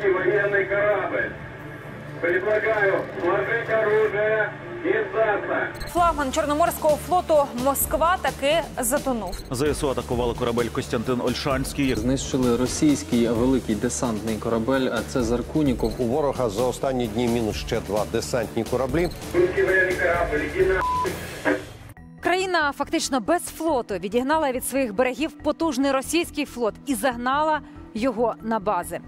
Черноморский военный корабль. Предлагаю сложить оружие. Флагман Чорноморського флоту Москва таки затонув. ЗСУ атакували корабель Костянтин Ольшанський. Знищили російський великий десантний корабель а Цезар Куніков. У ворога за останні дні мінус ще два десантні кораблі. Русский корабль. Країна фактично без флоту відігнала від своїх берегів потужний російський флот і загнала його на бази.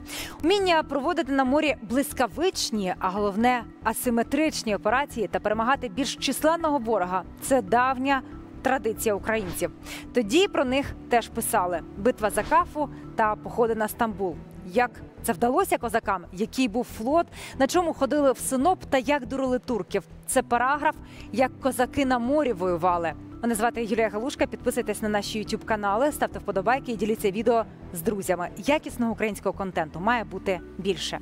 Уміння проводити на морі блискавичні, а головне асиметричні операції та перемагати більш численного ворога це давня. Традиція українців тоді про них теж писали: битва за кафу та походи на Стамбул. Як це вдалося козакам? Який був флот, на чому ходили в синоп та як дурили турків? Це параграф, як козаки на морі воювали. Мене звати Юлія Галушка. Підписуйтесь на наші youtube канали, ставте вподобайки і діліться відео з друзями. Якісного українського контенту має бути більше.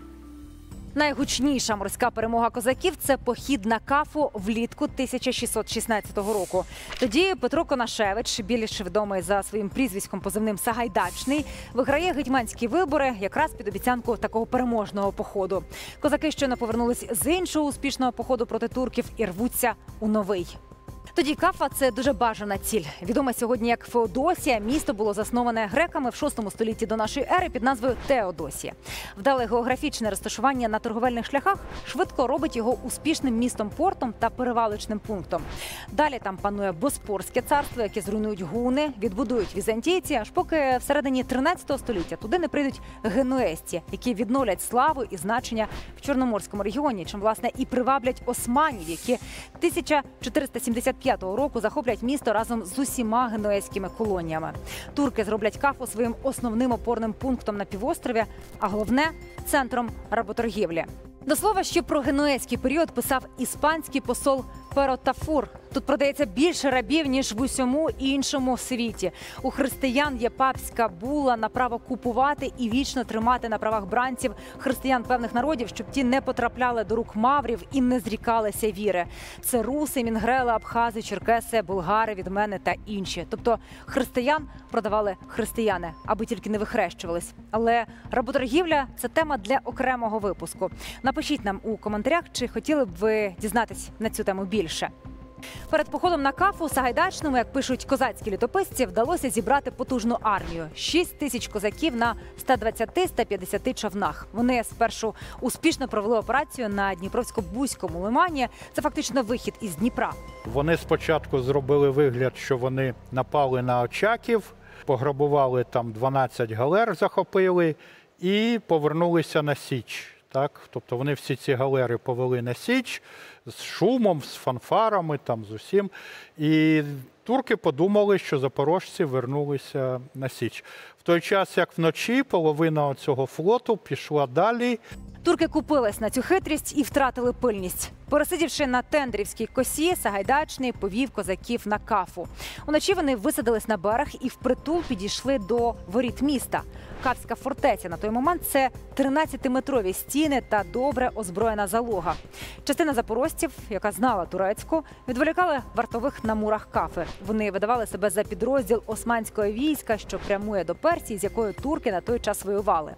Найгучніша морська перемога козаків це похід на кафу влітку 1616 року. Тоді Петро Конашевич, більш відомий за своїм прізвиськом позивним Сагайдачний, виграє гетьманські вибори якраз під обіцянку такого переможного походу. Козаки щойно повернулись з іншого успішного походу проти турків і рвуться у новий. Тоді Кафа це дуже бажана ціль. Відоме сьогодні як Феодосія. Місто було засноване греками в 6 столітті до нашої ери під назвою Теодосія. Вдале географічне розташування на торговельних шляхах швидко робить його успішним містом портом та перевалочним пунктом. Далі там панує Боспорське царство, яке зруйнують гуни, відбудують візантійці, аж поки всередині 13 століття туди не прийдуть генуесті, які відновлять славу і значення в Чорноморському регіоні, чим власне і приваблять османів, які 1475 року захоплять місто разом з усіма генуезькими колоніями. Турки зроблять кафу своїм основним опорним пунктом на півострові, а головне центром работоргівлі. До слова, що про генуезький період писав іспанський посол Перотафур. Тут продається більше рабів ніж в усьому іншому світі. У християн є папська була на право купувати і вічно тримати на правах бранців християн певних народів, щоб ті не потрапляли до рук маврів і не зрікалися віри. Це руси, мінгрели, абхази, черкеси, булгари, відмени та інші. Тобто християн продавали християни, аби тільки не вихрещувались. Але работоргівля це тема для окремого випуску. Напишіть нам у коментарях, чи хотіли б ви дізнатись на цю тему більше. Перед походом на кафу Сагайдачному, як пишуть козацькі літописці, вдалося зібрати потужну армію: 6 тисяч козаків на 120-150 човнах. Вони спершу успішно провели операцію на Дніпровсько-Бузькому лимані. Це фактично вихід із Дніпра. Вони спочатку зробили вигляд, що вони напали на очаків, пограбували там 12 галер, захопили і повернулися на Січ. Так? Тобто вони всі ці галери повели на Січ з шумом, з фанфарами, там, з усім. І турки подумали, що запорожці вернулися на Січ. В той час, як вночі, половина цього флоту пішла далі. Турки купились на цю хитрість і втратили пильність. Пересидівши на тендрівській косі, Сагайдачний повів козаків на кафу. Уночі вони висадились на берег і впритул підійшли до воріт міста. Кавська фортеця на той момент це 13-метрові стіни та добре озброєна залога. Частина запорожців, яка знала турецьку, відволікали вартових на мурах кафи. Вони видавали себе за підрозділ османського війська, що прямує до Персії, з якою турки на той час воювали.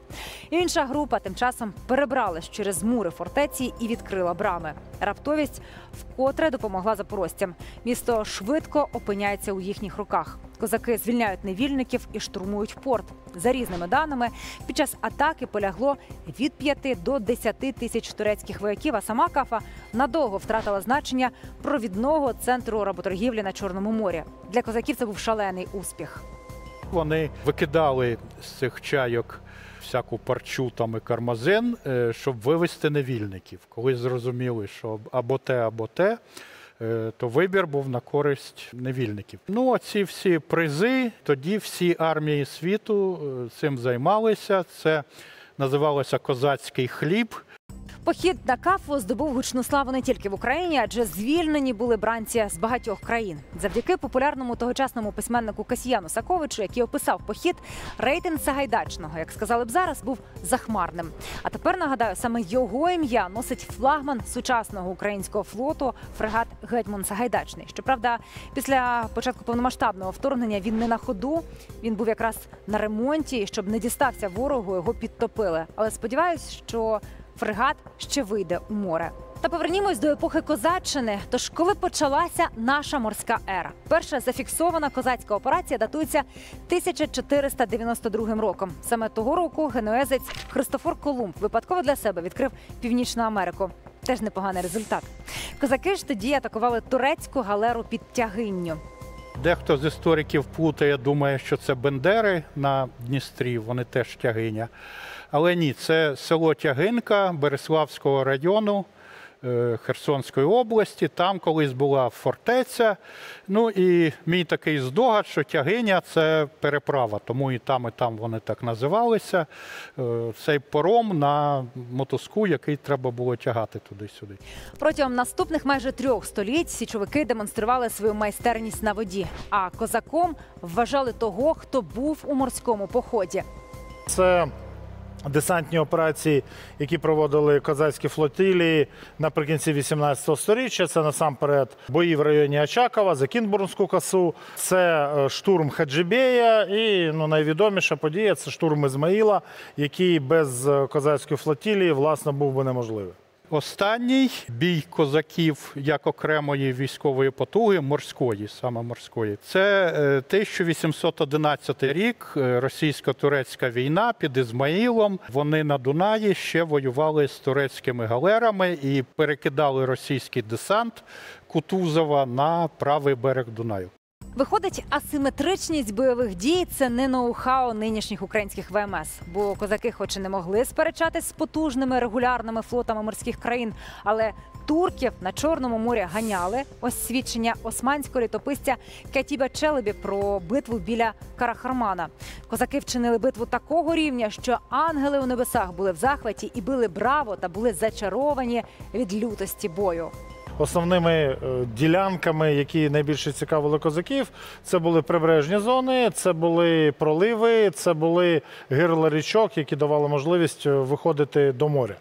Інша група тим часом перебралась через мури фортеці і відкрила брами. Раптовість вкотре допомогла запорожцям. Місто швидко опиняється у їхніх руках. Козаки звільняють невільників і штурмують порт. За різними даними, під час атаки полягло від 5 до 10 тисяч турецьких вояків. А сама кафа надовго втратила значення провідного центру работоргівлі на Чорному морі. Для козаків це був шалений успіх. Вони викидали з цих чайок всяку парчу там і кармазин, е, щоб вивезти невільників. Коли зрозуміли, що або те, або те, е, то вибір був на користь невільників. Ну, оці всі призи, тоді всі армії світу е, цим займалися. Це називалося козацький хліб. Похід на кафу здобув гучну славу не тільки в Україні, адже звільнені були бранці з багатьох країн. Завдяки популярному тогочасному письменнику Касьяну Саковичу, який описав похід, рейтинг Сагайдачного, як сказали б зараз, був захмарним. А тепер нагадаю, саме його ім'я носить флагман сучасного українського флоту фрегат Гетьман Сагайдачний. Щоправда, після початку повномасштабного вторгнення він не на ходу. Він був якраз на ремонті, і щоб не дістався ворогу, його підтопили. Але сподіваюсь, що фрегат ще вийде у море. Та повернімось до епохи козаччини. Тож, коли почалася наша морська ера, перша зафіксована козацька операція датується 1492 роком. Саме того року генуезець Христофор Колумб випадково для себе відкрив Північну Америку. Теж непоганий результат. Козаки ж тоді атакували турецьку галеру під тягинню. Дехто з істориків плутає, думає, що це Бендери на Дністрі, вони теж тягиня. Але ні, це село Тягинка Береславського району е, Херсонської області. Там колись була фортеця. Ну і мій такий здогад, що тягиня це переправа, тому і там, і там вони так називалися. Е, Цей пором на мотузку, який треба було тягати туди-сюди. Протягом наступних майже трьох століть січовики демонстрували свою майстерність на воді. А козаком вважали того, хто був у морському поході. Це десантні операції, які проводили козацькі флотилії наприкінці 18 століття. Це насамперед бої в районі Очакова, за Кінбурнську косу, це е, штурм Хаджибея і ну, найвідоміша подія це штурм Ізмаїла, який без е, козацької флотилії власне був би неможливий. Останній бій козаків як окремої військової потуги, морської, саме морської, це е, 1811 рік, е, російсько-турецька війна під Ізмаїлом. Вони на Дунаї ще воювали з турецькими галерами і перекидали російський десант Кутузова на правий берег Дунаю. Виходить, асиметричність бойових дій це не ноу-хау нинішніх українських ВМС. Бо козаки, хоч і не могли сперечатись з потужними регулярними флотами морських країн, але турків на Чорному морі ганяли. Ось свідчення османського літописця Катіба Челебі про битву біля Карахармана. Козаки вчинили битву такого рівня, що ангели у небесах були в захваті і били браво та були зачаровані від лютості бою. Основними е, ділянками, які найбільше цікавили козаків, це були прибережні зони, це були проливи, це були гирла річок, які давали можливість е, виходити до моря.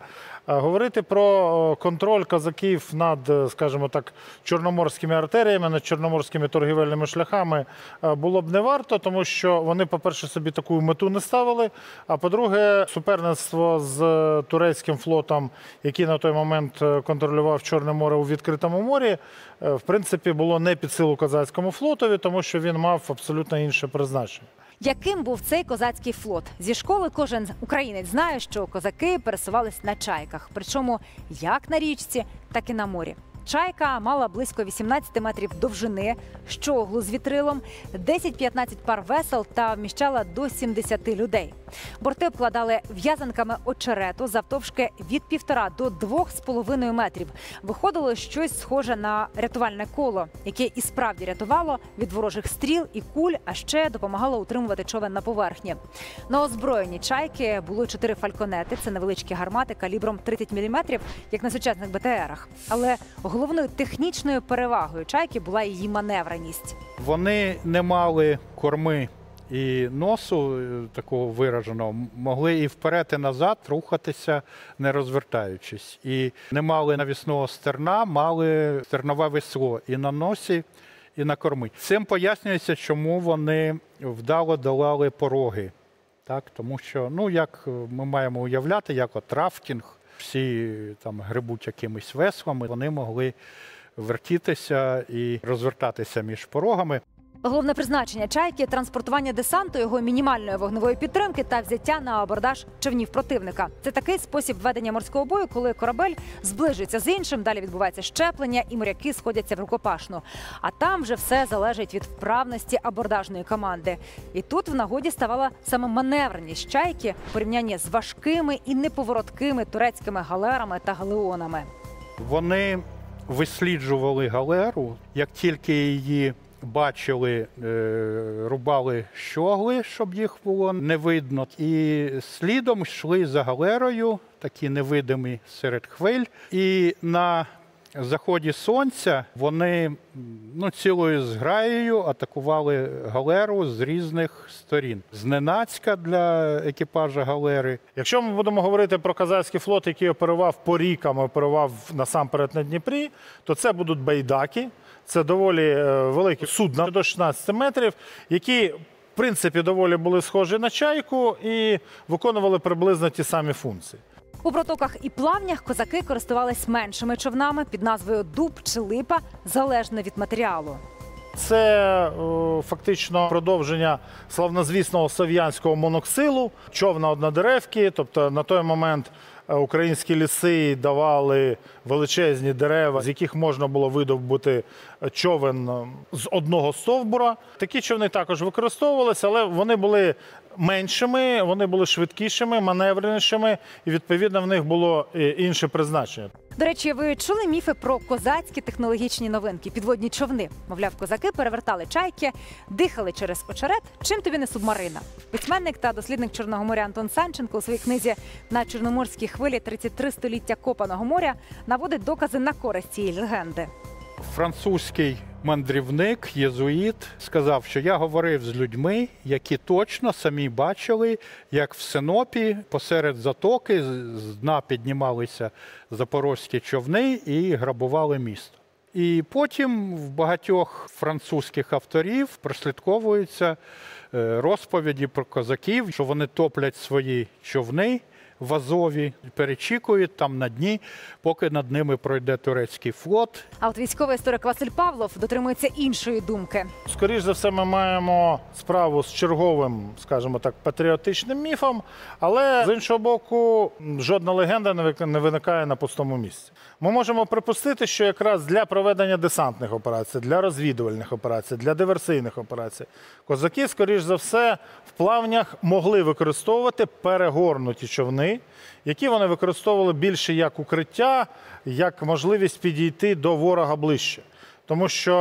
Говорити про контроль козаків над, е, скажімо так, чорноморськими артеріями, над чорноморськими торгівельними шляхами е, було б не варто, тому що вони, по-перше, собі таку мету не ставили. А по-друге, суперництво з е, турецьким флотом, який на той момент контролював Чорне море у відкритому морі, в принципі, було не під силу козацькому флотові, тому що він мав абсолютно інше призначення. Яким був цей козацький флот? Зі школи кожен українець знає, що козаки пересувались на чайках, причому як на річці, так і на морі. Чайка мала близько 18 метрів довжини, щоглу з вітрилом, 10-15 пар весел та вміщала до 70 людей. Борти обкладали в'язанками очерету завтовшки від півтора до двох з половиною метрів. Виходило щось схоже на рятувальне коло, яке і справді рятувало від ворожих стріл і куль, а ще допомагало утримувати човен на поверхні. На озброєнні чайки було чотири фальконети. Це невеличкі гармати калібром 30 мм, як на сучасних БТРах. Але головною технічною перевагою чайки була її маневреність. Вони не мали корми і носу е, такого вираженого, могли і вперед, і назад рухатися, не розвертаючись. І не мали навісного стерна, мали стернове весло і на носі, і на корми. Цим пояснюється, чому вони вдало долали пороги. Так, тому що, ну як е, ми маємо уявляти, як от рафтінг, всі там грибуть якимись веслами, вони могли вертітися і розвертатися між порогами. Головне призначення чайки транспортування десанту, його мінімальної вогневої підтримки та взяття на абордаж човнів противника. Це такий спосіб ведення морського бою, коли корабель зближується з іншим. Далі відбувається щеплення, і моряки сходяться в рукопашну. А там вже все залежить від вправності абордажної команди. І тут в нагоді ставала саме маневреність чайки в порівнянні з важкими і неповороткими турецькими галерами та галеонами. Вони висліджували галеру, як тільки її бачили, е, рубали щогли, щоб їх було не видно, і слідом йшли за галерою такі невидимі серед хвиль. І на заході сонця вони ну, цілою зграєю атакували галеру з різних сторін. Зненацька для екіпажа галери. Якщо ми будемо говорити про казацький флот, який оперував по рікам, оперував насамперед на Дніпрі, то це будуть байдаки. Це доволі е, великі судна до 16 метрів, які в принципі доволі були схожі на чайку і виконували приблизно ті самі функції. У протоках і плавнях козаки користувались меншими човнами під назвою Дуб чи Липа, залежно від матеріалу. Це е, фактично продовження славнозвісного слов'янського моноксилу, човна однодеревки. Тобто на той момент українські ліси давали величезні дерева, з яких можна було видобути човен е, з одного стовбура. Такі човни також використовувалися, але вони були меншими, вони були швидкішими, маневренішими, і відповідно в них було е, інше призначення. До речі, ви чули міфи про козацькі технологічні новинки, підводні човни. Мовляв, козаки перевертали чайки, дихали через очерет. Чим тобі не субмарина? Письменник та дослідник Чорного моря Антон Санченко у своїй книзі на чорноморській хвилі 33 століття копаного моря наводить докази на користь цієї легенди. Французький мандрівник, єзуїт, сказав, що я говорив з людьми, які точно самі бачили, як в Синопі посеред затоки з дна піднімалися запорозькі човни і грабували місто. І потім в багатьох французьких авторів прослідковуються е, розповіді про козаків, що вони топлять свої човни в Азові, перечікують там на дні, поки над ними пройде турецький флот. А от військовий історик Василь Павлов дотримується іншої думки. Скоріше за все, ми маємо справу з черговим, скажімо так, патріотичним міфом, але з іншого боку, жодна легенда не виникає на пустому місці. Ми можемо припустити, що якраз для проведення десантних операцій, для розвідувальних операцій, для диверсійних операцій, козаки, скоріш за все, в плавнях могли використовувати перегорнуті човни, які вони використовували більше як укриття, як можливість підійти до ворога ближче. Тому що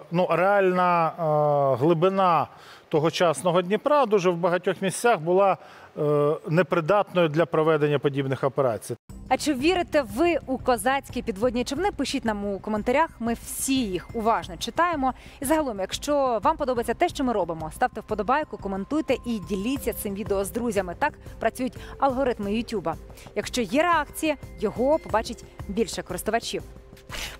е, ну, реальна е, глибина тогочасного Дніпра дуже в багатьох місцях була е, непридатною для проведення подібних операцій. А чи вірите ви у козацькі підводні човни? Пишіть нам у коментарях. Ми всі їх уважно читаємо. І загалом, якщо вам подобається те, що ми робимо, ставте вподобайку, коментуйте і діліться цим відео з друзями. Так працюють алгоритми Ютуба. Якщо є реакція, його побачить більше користувачів.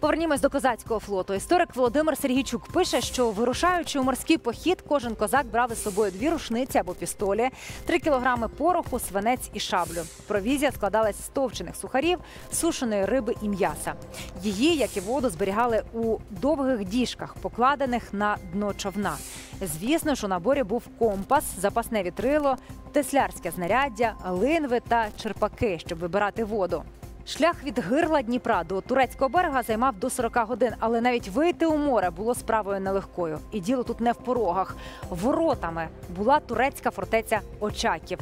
Повернімось до козацького флоту. Історик Володимир Сергійчук пише, що вирушаючи у морський похід, кожен козак брав із собою дві рушниці або пістолі, три кілограми пороху, свинець і шаблю. Провізія складалась з товчених сухарів, сушеної риби і м'яса. Її, як і воду, зберігали у довгих діжках, покладених на дно човна. Звісно ж, у наборі був компас, запасне вітрило, теслярське знаряддя, линви та черпаки, щоб вибирати воду. Шлях від гирла Дніпра до турецького берега займав до 40 годин, але навіть вийти у море було справою нелегкою. І діло тут не в порогах. Воротами була турецька фортеця Очаків.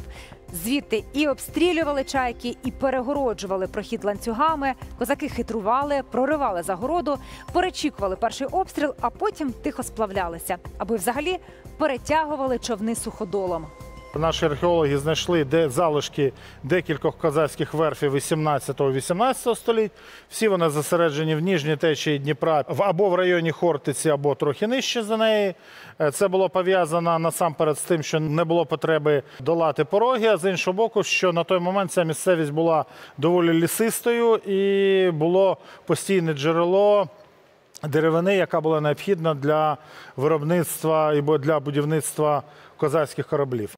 Звідти і обстрілювали чайки, і перегороджували прохід ланцюгами. Козаки хитрували, проривали загороду, перечікували перший обстріл, а потім тихо сплавлялися, аби взагалі перетягували човни суходолом. Наші археологи знайшли залишки декількох козацьких верфів 18-18 століть. Всі вони зосереджені в ніжній течії Дніпра або в районі Хортиці, або трохи нижче за неї. Е, Це було пов'язано насамперед з тим, що не було потреби долати пороги. А з іншого боку, що на той момент ця місцевість була доволі лісистою і було постійне джерело деревини, яка була необхідна для виробництва або для будівництва козацьких кораблів.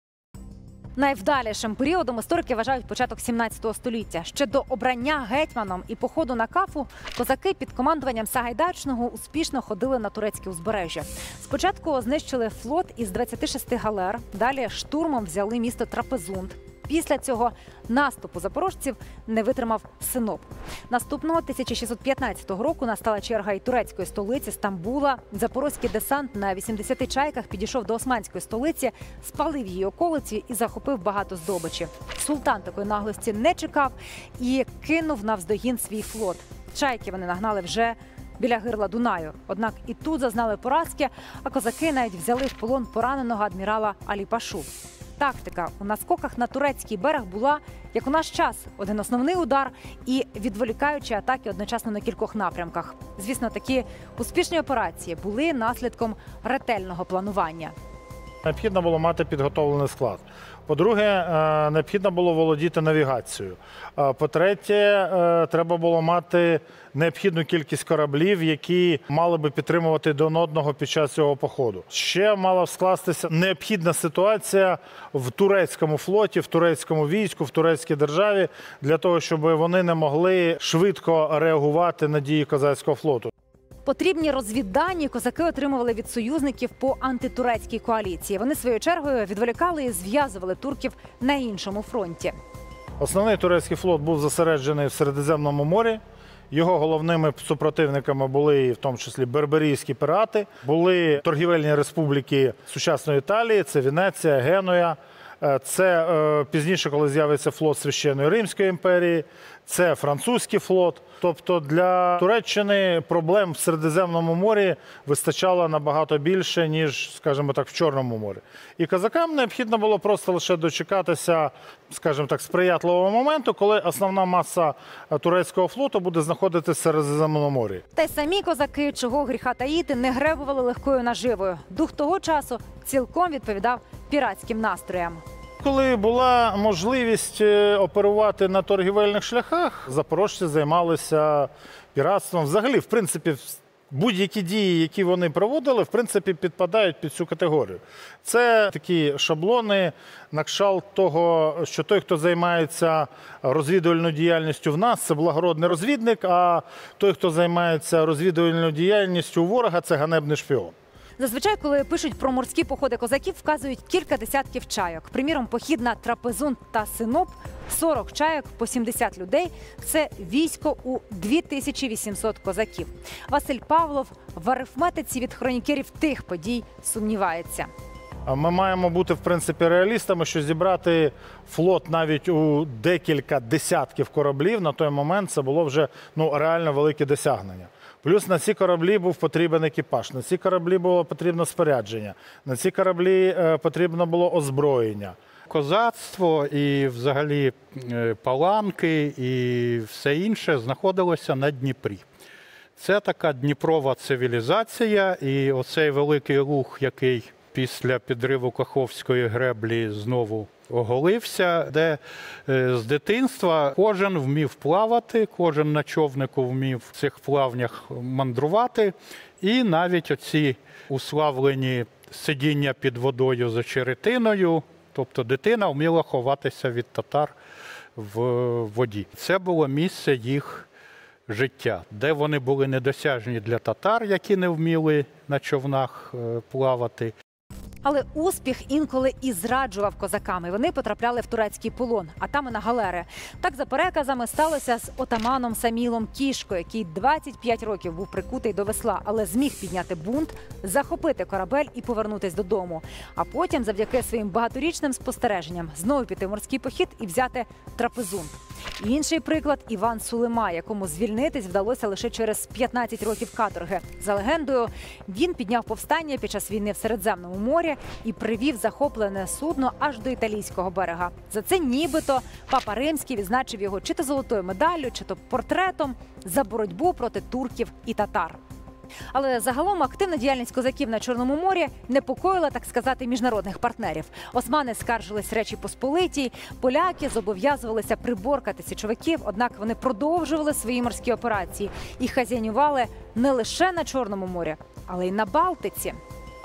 Найвдалішим періодом історики вважають початок 17 століття. Ще до обрання гетьманом і походу на кафу козаки під командуванням Сагайдачного успішно ходили на турецьке узбережжя. Спочатку знищили флот із 26 галер, далі штурмом взяли місто Трапезунд. Після цього наступу запорожців не витримав Синоп. Наступного 1615 року настала черга і турецької столиці Стамбула. Запорозький десант на 80 чайках підійшов до османської столиці, спалив її околиці і захопив багато здобичі. Султан такої наглості не чекав і кинув навздогін свій флот. Чайки вони нагнали вже біля гирла Дунаю. Однак і тут зазнали поразки, а козаки навіть взяли в полон пораненого адмірала Алі Пашу. Тактика у наскоках на турецький берег була, як у наш час, один основний удар і відволікаючі атаки одночасно на кількох напрямках. Звісно, такі успішні операції були наслідком ретельного планування. Необхідно було мати підготовлений склад. По-друге, е, необхідно було володіти навігацією. Е, По-третє, е, треба було мати необхідну кількість кораблів, які мали би підтримувати один одного під час цього походу. Ще мала скластися необхідна ситуація в турецькому флоті, в турецькому війську, в турецькій державі для того, щоб вони не могли швидко реагувати на дії козацького флоту. Потрібні розвіддані козаки отримували від союзників по антитурецькій коаліції. Вони своєю чергою відволікали і зв'язували турків на іншому фронті. Основний турецький флот був зосереджений в Середземному морі. Його головними супротивниками були в тому числі берберійські пірати, були торгівельні республіки сучасної Італії, це Венеція, Генуя. Е, Це е, пізніше, коли з'явиться флот Священної Римської імперії, це французький флот. Тобто для Туреччини проблем в Середземному морі вистачало набагато більше, ніж, скажімо так, в Чорному морі. І козакам необхідно було просто лише дочекатися, скажімо так, сприятливого моменту, коли основна маса е, турецького флоту буде знаходитися в Середземному морі. Та й самі козаки, чого гріха таїти, не гребували легкою наживою. Дух того часу цілком відповідав піратським настроям. Коли була можливість е, оперувати на торгівельних шляхах, запорожці займалися піратством. Взагалі, в принципі, будь-які дії, які вони проводили, в принципі, підпадають під цю категорію. Це такі шаблони, на кшалт того, що той, хто займається розвідувальною діяльністю в нас, це благородний розвідник, а той, хто займається розвідувальною діяльністю у ворога, це ганебний шпіон. Зазвичай, коли пишуть про морські походи козаків, вказують кілька десятків чайок. Приміром, похід на Трапезун та Синоп 40 чайок по 70 людей. Це військо у 2800 козаків. Василь Павлов в арифметиці від хронікерів тих подій сумнівається. Ми маємо бути в принципі реалістами, що зібрати флот навіть у декілька десятків кораблів на той момент це було вже ну реально велике досягнення. Плюс на ці кораблі був потрібен екіпаж, на ці кораблі було потрібно спорядження, на ці кораблі е, потрібно було озброєння. Козацтво і взагалі е, паланки і все інше знаходилося на Дніпрі. Це така Дніпрова цивілізація, і оцей великий рух, який після підриву Каховської греблі знову оголився, де е, з дитинства кожен вмів плавати, кожен на човнику вмів в цих плавнях мандрувати, і навіть оці уславлені сидіння під водою за черетиною, тобто дитина вміла ховатися від татар в воді. Це було місце їх життя, де вони були недосяжні для татар, які не вміли на човнах е, плавати. Але успіх інколи і зраджував козаками. Вони потрапляли в турецький полон, а там і на галери. Так за переказами сталося з отаманом Самілом Кішко, який 25 років був прикутий до весла, але зміг підняти бунт, захопити корабель і повернутись додому. А потім, завдяки своїм багаторічним спостереженням, знову піти в морський похід і взяти трапезунт. Інший приклад Іван Сулима, якому звільнитись вдалося лише через 15 років каторги. За легендою, він підняв повстання під час війни в Середземному морі і привів захоплене судно аж до італійського берега. За це нібито папа римський відзначив його чи то золотою медаллю, чи то портретом за боротьбу проти турків і татар. Але загалом активна діяльність козаків на Чорному морі непокоїла, так сказати, міжнародних партнерів. Османи скаржились Речі Посполитій, поляки зобов'язувалися приборкати січовиків, однак вони продовжували свої морські операції і хазяйнювали не лише на Чорному морі, але й на Балтиці.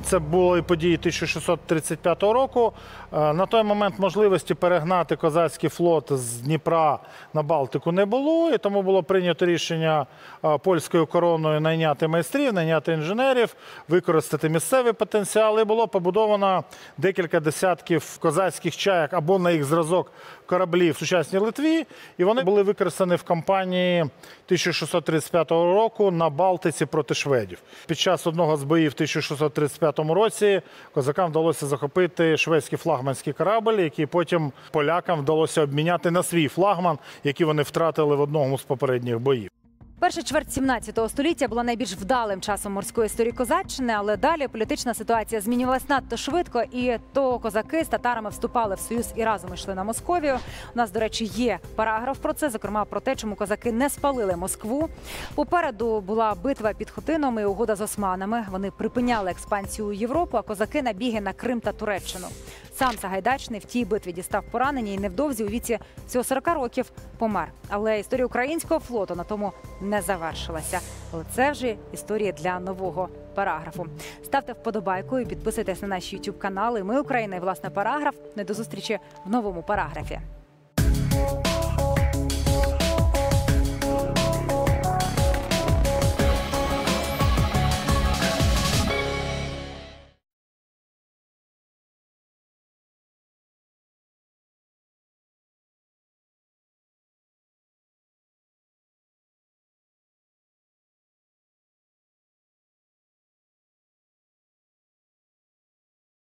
Це були події 1635 року. Е, На той момент можливості перегнати козацький флот з Дніпра на Балтику не було, і тому було прийнято рішення е, польською короною найняти майстрів, найняти інженерів, використати місцевий потенціал. І було побудовано декілька десятків козацьких чаяк або на їх зразок кораблів в сучасній Литві. І вони були використані в кампанії 1635 року на Балтиці проти шведів. Під час одного з боїв в 1635 році козакам вдалося захопити шведський флагманський корабль, який потім полякам вдалося обміняти на свій флагман, який вони втратили в одному з попередніх боїв. Перша чверть 17 століття була найбільш вдалим часом морської історії козаччини, але далі політична ситуація змінювалась надто швидко, і то козаки з татарами вступали в союз і разом йшли на Московію. У нас, до речі, є параграф про це, зокрема про те, чому козаки не спалили Москву. Попереду була битва під Хотином і угода з османами. Вони припиняли експансію у Європу, а козаки набіги на Крим та Туреччину. Сам Сагайдачний в тій битві дістав поранення і невдовзі у віці всього 40 років помер. Але історія українського флоту на тому не завершилася. Але це вже історія для нового параграфу. Ставте вподобайку і підписуйтесь на наші youtube канали. Ми Україна і власне параграф. Не до зустрічі в новому параграфі.